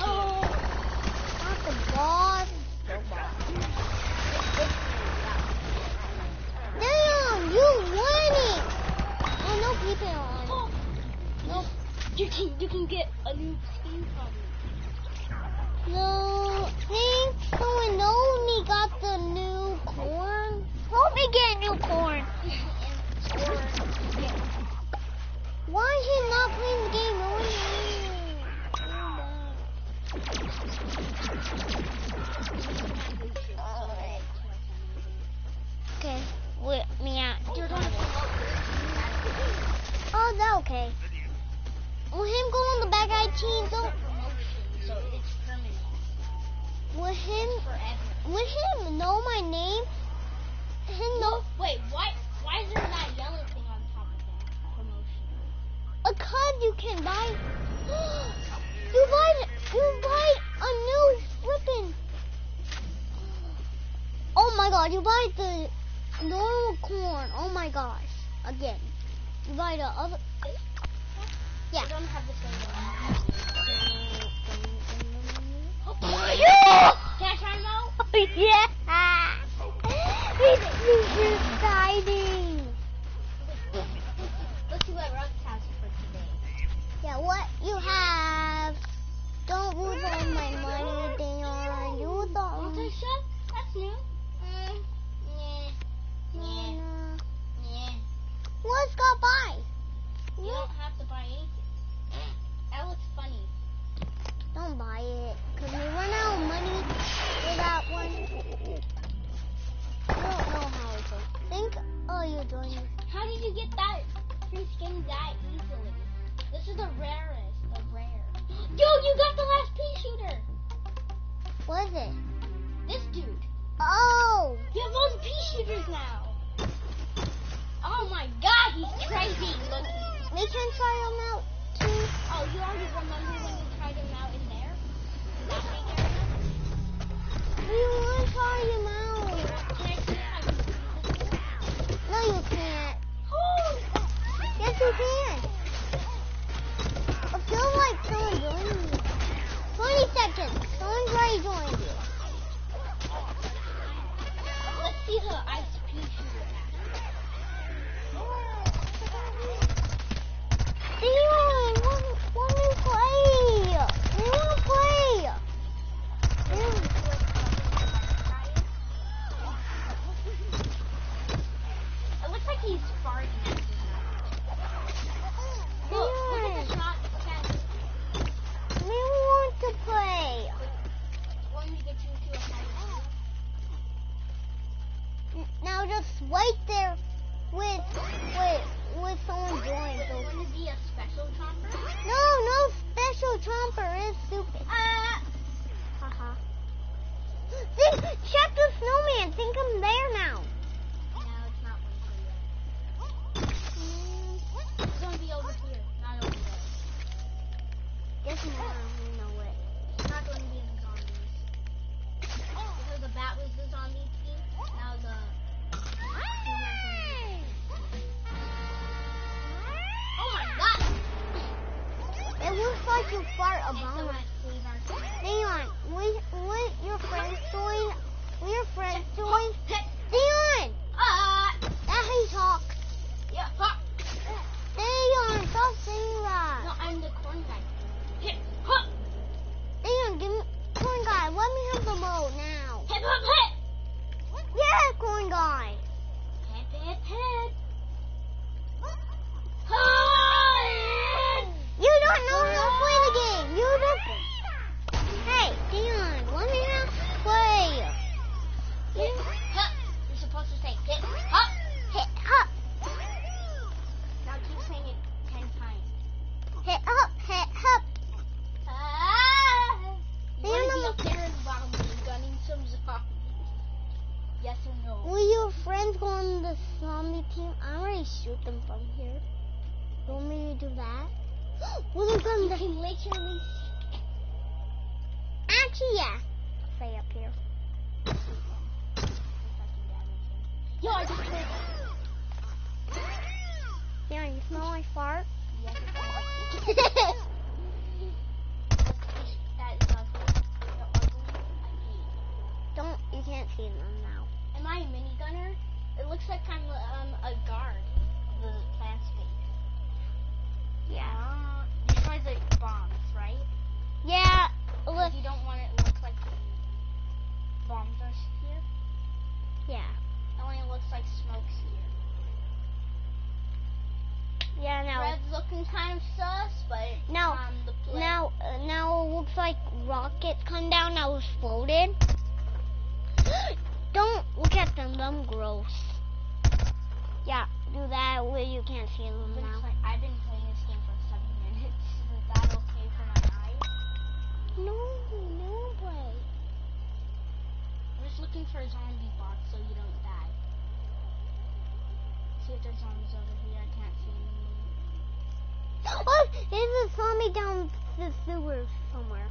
Oh, not the boss. Damn, you people You can, you can get a new only got the new corn. Help me get new corn. Why is he not playing the game Okay, whip me out. Dude, oh, that okay. Will him go on the bad guy team? Don't. So it's permanent. Will him? Forever. Will him know my name? Him know? Wait, why? Why is there that yellow thing on top of that promotion? A card you can buy. you buy. You buy a new flipping. Oh my god, you buy the normal corn. Oh my gosh. Again. You buy the other... Yeah. I don't have the same one. Can I try them Yeah! It's exciting! Let's see what Russ has for today. Yeah, what you have. Don't lose all my money, Dion. You don't. Want to shop? That's new. Mm. Yeah. Yeah. Yeah. Let's go buy. You don't have to buy. Yeah. kind of sus, but now, now, uh, now it looks like rockets come down that was floated. Don't look at them, them gross. Yeah, do that where you can't see them now. Like, I've been playing this game for seven minutes. Is that okay for my eyes? No, no way. I'm just looking for a zombie box so you don't die. See if there's zombies over here. I can't see. Oh, there's a zombie down the sewer somewhere.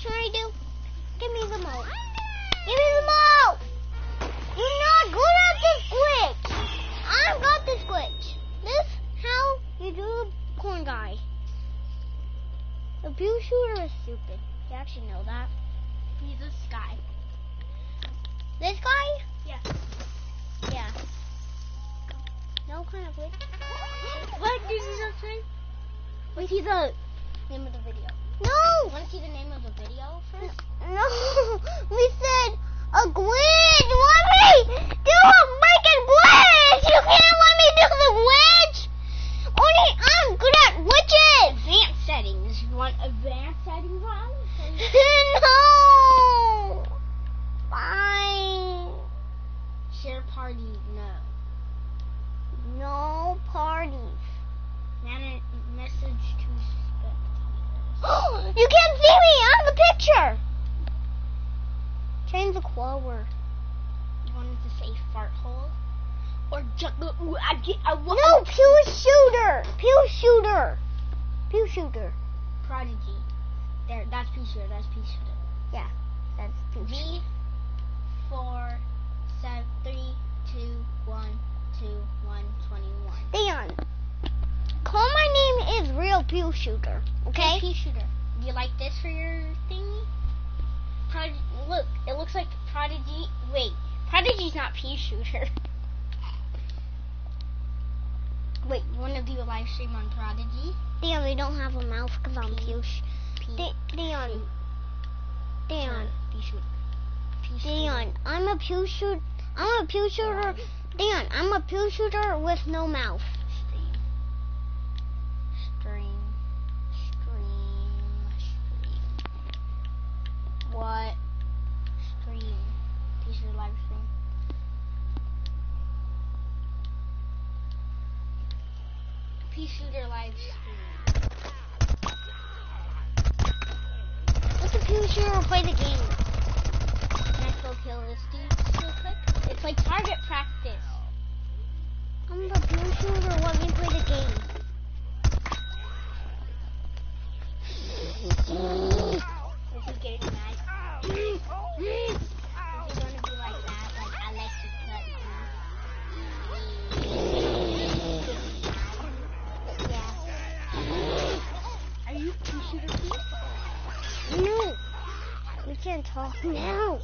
should I do? Give me the moat. Give me the moat! You're not good at this glitch. I've got this glitch. This how you do corn guy. The pew shooter is stupid. You actually know that. He's a guy. This guy? Yeah. Yeah. No kind of glitch. What did you just say? Wait, he's a name of the video. No! Want to see the name of the video first? No! We said a glitch! Let me do a freaking glitch! You can't let me do the glitch! Only I'm good at glitches! Advanced settings. You want advanced settings on? no! Fine. Share party, no. No you can't see me! I'm the picture! Change the color. You wanted to say fart hole? Or jungle? Ooh, I get. I wa- No, pew shooter! Pew shooter! Pew shooter. Prodigy. There, that's pea shooter. That's pea shooter. Yeah, that's pew shooter. V four seven three two one two one twenty one. Dion, call my name is real pew shooter, okay? Pew shooter. Do you like this for your thingy? Prodigy. Look, it looks like Prodigy. Wait, Prodigy's not pea shooter. Wait, you want to do a live stream on Prodigy? Dion, we don't have a mouth because I'm pew sh- P. Di- Dion, Dion, shooter. P. Dion, I'm a pew shoot. I'm a pew shooter. Dion, I'm a pew shooter with no mouth. Stream. Stream. Stream. Stream. What? Stream. Piece of live stream. Shooter live stream. Let the pew shooter play the game. Can I still kill this dude real quick? It's like target practice. I'm the pew shooter. Let me play the game. Is he getting mad? Talk now.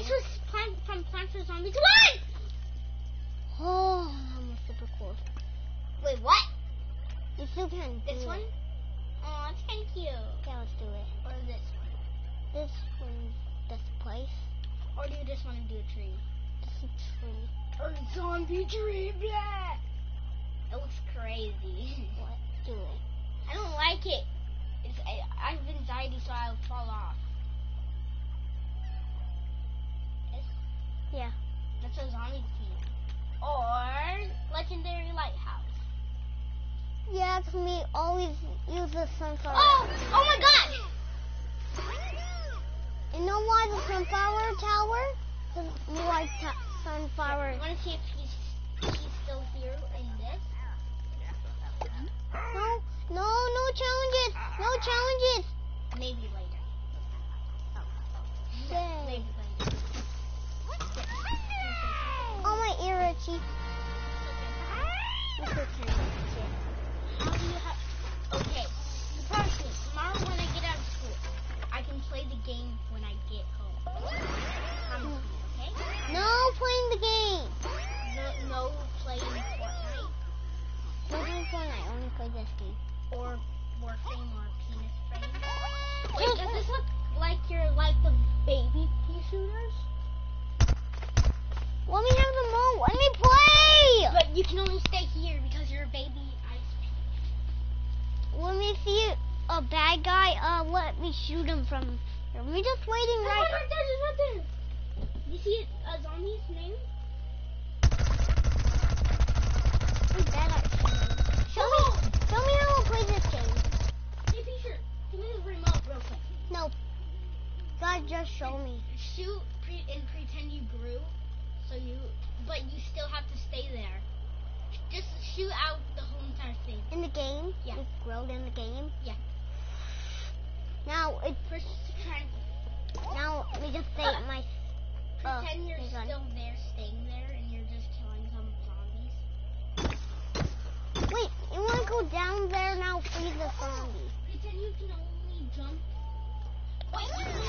This was plant from Plants vs. Zombies 1! Oh, that was super cool. Wait, what? You still can do This one? Oh, kind of cute. Let's do it. Or this one? This one, this place, Or do you just want to do a tree? this is tree. Or zombie tree, blah! It looks crazy. What? Do it. I don't like it. It's, I, I have anxiety, so I'll fall off. Yeah, 'cause we always use the sunflower. Oh! Oh my god! You know why the sunflower tower? 'Cause we like sunflower. Want to see if he's he's still here in this? No, no, no challenges. No challenges. Maybe later. Yay. Maybe later. Oh, my ear itchy. This is kind of How do you have? Okay. You promise me tomorrow when I get out of school, I can play the game when I get home. Me, okay? No playing the game. No, no playing Fortnite No playing Fortnite. Only play this game. or door or penis frame. Wait, does this look like you're like the baby pea shooters? Let me have the mo. Let me play. But you can only stay here because you're a baby ice pea. When we see a bad guy, uh, let me shoot him from. Here. We're just waiting right... Oh, right. right there, just right there. You see a zombie's name? We better. Show me. Show me how to play this game. Hey, Peter, give me the remote real quick. No. God just show me. Shoot pre- and pretend you grew, so you, but you still have to stay there. Just shoot out the whole entire thing. In the game. Yeah. It growed in the game. Yeah. Now it. First, try Now me just say my. Uh, pretend you're hang on. still there, staying there, and you're just killing some zombies. Wait, you want to go down there now? Free the zombie. Pretend you can only jump. Wait, you can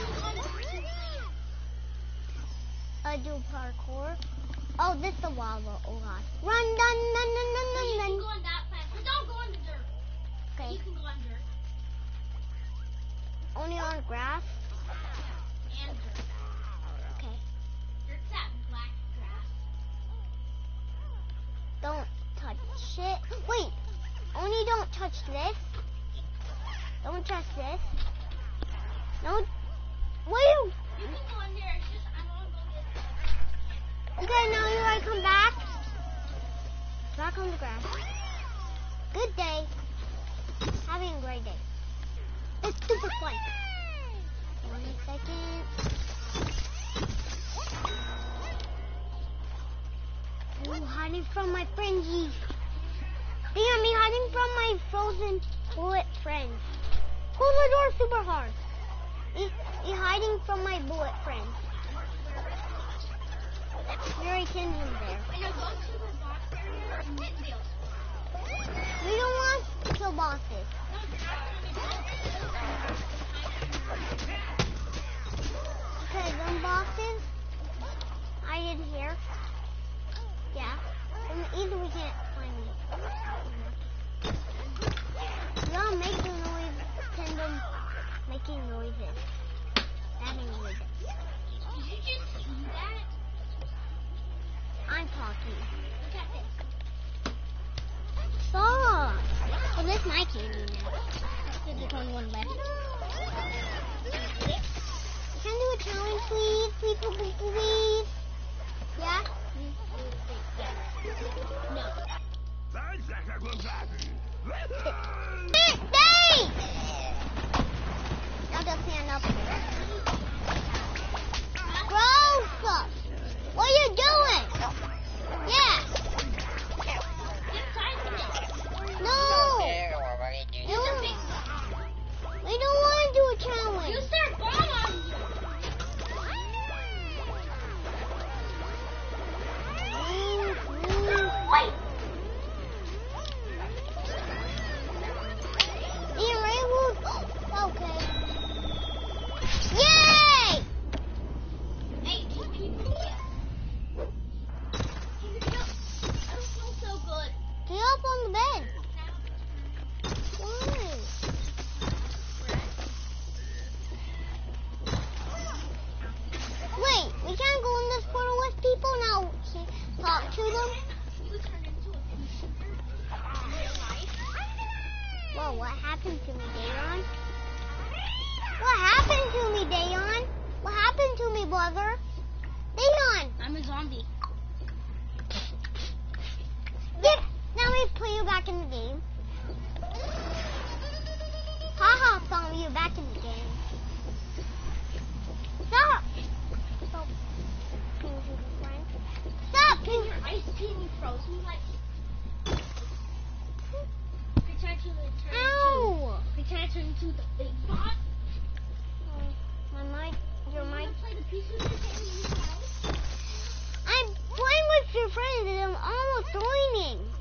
Uh, do parkour. Oh, this is the lava. Oh god. Run, dun, dun, dun, dun, You can go on that but don't go on the dirt. Okay. You can go on dirt Only on grass. and dirt. Okay. Dirt's that black grass. Don't touch it. Wait. Only don't touch this. Don't touch this. No. Wait. You can go in there. It's just I don't want to go way. Okay, now you gotta come back. Back on the grass. Good day. Having a great day. It's super fun. One second. Ooh, hiding from my frenzies. Damn, me hiding from my frozen bullet friends. Close the door super hard. He hiding from my bullet friends. Tins in there. We don't want to kill bosses. Them bosses. I didn't hear. Yeah. And either we can't find me. Y'all making noise. Them making noises. Having noises. Did you just see that? I'm talking. Look at this. Stop. Oh, this my candy now. There's only one left. Can I do a challenge, please? Please, please, please. Yeah? No. Thanks! Now just stand up. Gross! What are you doing? Yeah. Ow! Pretend to turn into the big boss. Oh, my mic, your You mic. play the pea shooter game in your house? I'm playing with your friends and I'm almost joining.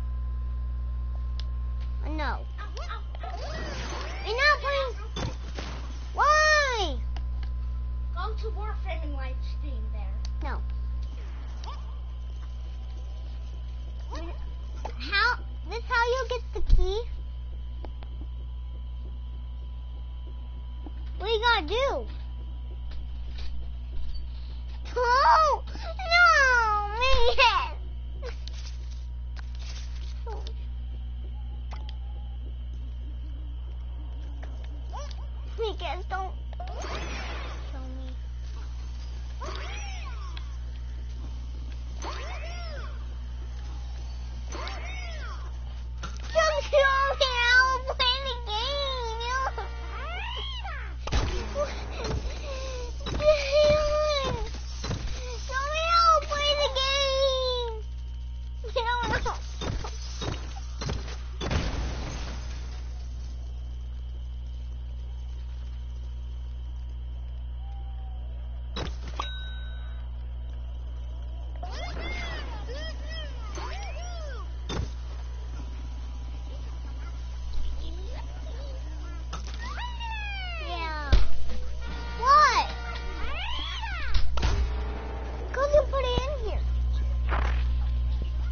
Please, don't.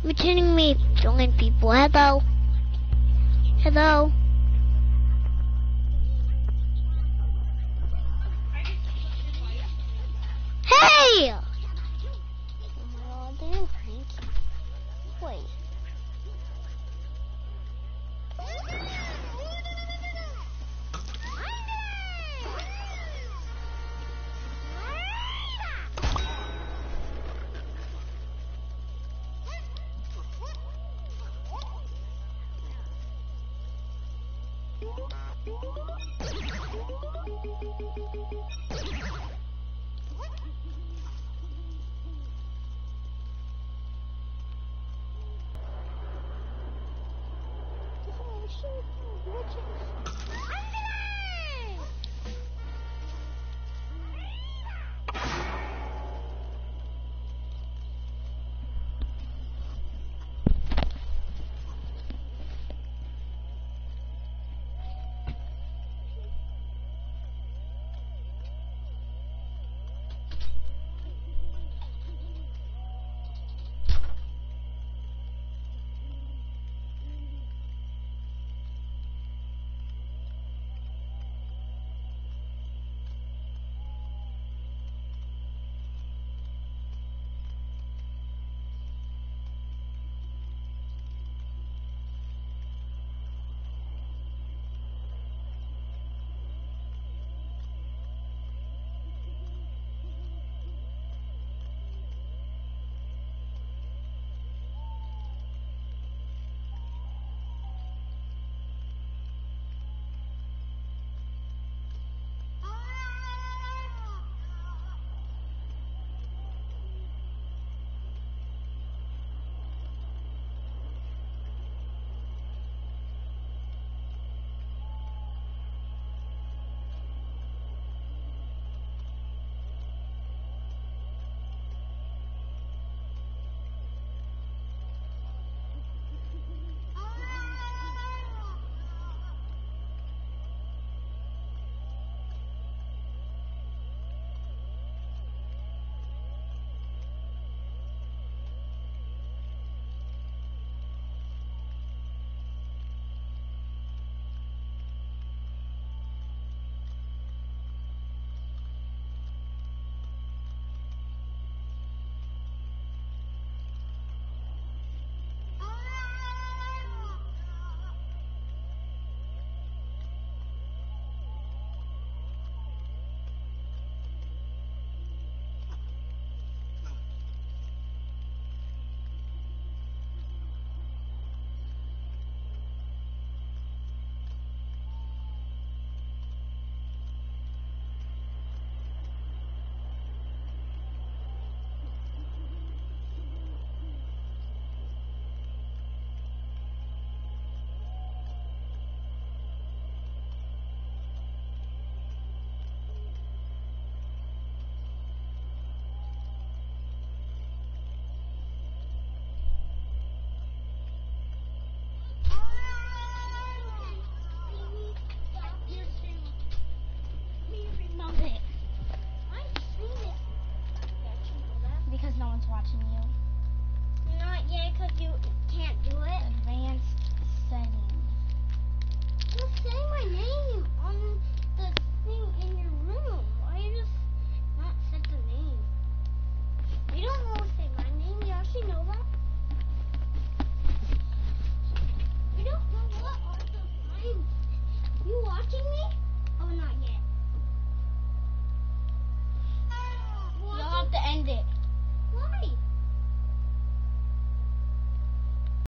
You're me. join people. Hello. Hello. shoot you.